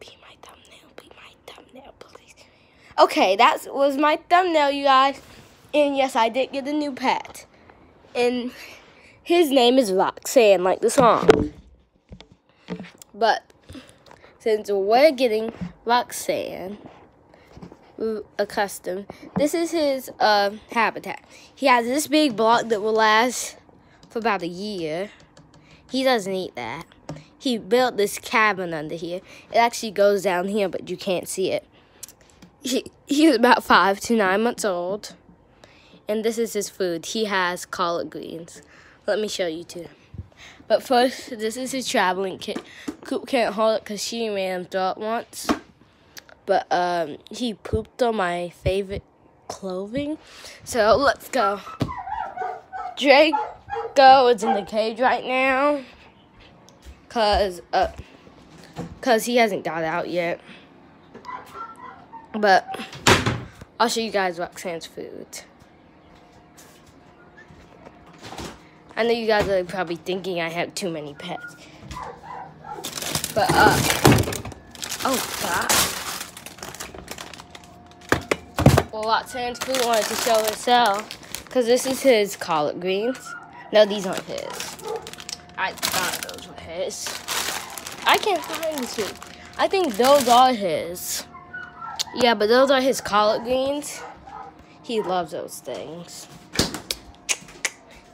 Be my thumbnail. Be my thumbnail, please. Okay, that was my thumbnail, you guys. And yes, I did get a new pet. And his name is Roxanne, like the song. But since we're getting Roxanne accustomed, this is his uh, habitat. He has this big block that will last for about a year. He doesn't eat that. He built this cabin under here. It actually goes down here, but you can't see it. He, he's about five to nine months old. And this is his food. He has collard greens. Let me show you too. But first, this is his traveling kit. Coop can't hold it because she made him throw it once. But um, he pooped on my favorite clothing. So let's go. Draco is in the cage right now. Cause, uh, cause he hasn't got out yet. But I'll show you guys Roxanne's food. I know you guys are probably thinking I have too many pets. But, uh, oh, God. Well, Roxanne's food wanted to show herself. Because this is his collard greens. No, these aren't his. I thought those were his. I can't find the two. I think those are his. Yeah, but those are his collard greens. He loves those things.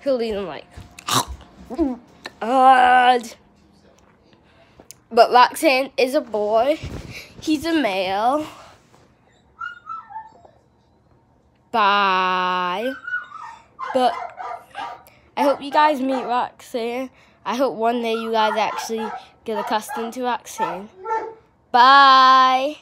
He'll eat them like, God. But Roxanne is a boy. He's a male. Bye. But I hope you guys meet Roxanne. I hope one day you guys actually get accustomed to Roxanne. Bye.